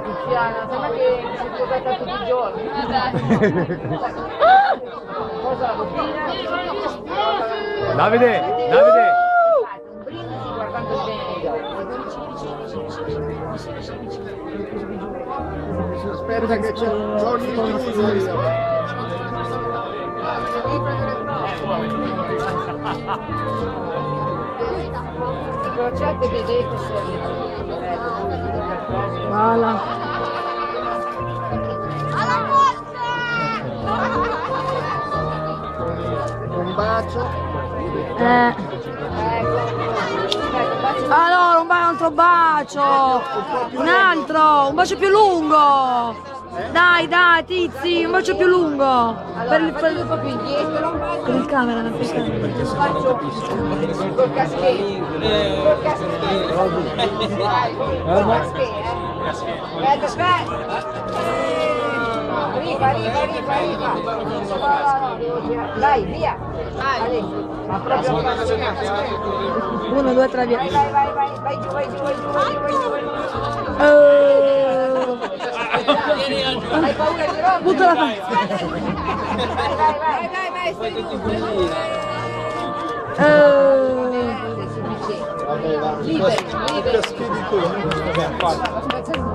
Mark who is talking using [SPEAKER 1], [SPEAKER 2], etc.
[SPEAKER 1] fatta tutti i giorni. Cosa la bottiglia?
[SPEAKER 2] Davide, Davide.
[SPEAKER 1] Un brindisi guardando bene negli occhi.
[SPEAKER 3] Aspetta che c'è c'ho il chiuso
[SPEAKER 1] crocette vedete se
[SPEAKER 4] Voilà.
[SPEAKER 3] Un bacio.
[SPEAKER 4] Eh. Allora, un, ba- un altro bacio. Un altro, un bacio più lungo. Dai, dai, tizi, un bacio più lungo. Per il, per il,
[SPEAKER 1] un po' più indietro,
[SPEAKER 4] per il camera, per il camera.
[SPEAKER 1] faccio col caschetto. Col caschetto. Vai, col caschetto, eh. Aspetta, aspetta. Arriva, arriva, arriva, arriva. No, no, no, devo girare. Dai, via. Vai. Ma proprio
[SPEAKER 4] Uno, due, tre, via.
[SPEAKER 1] Vai, vai, vai, vai, vai giù, vai giù, vai giù, vai giù.
[SPEAKER 4] Butta la
[SPEAKER 1] Vai, vai, vai, vai, vai, stai giù.
[SPEAKER 4] eh.
[SPEAKER 3] Vabbè, va.
[SPEAKER 1] Liberi, liberi.
[SPEAKER 3] Schidi tu.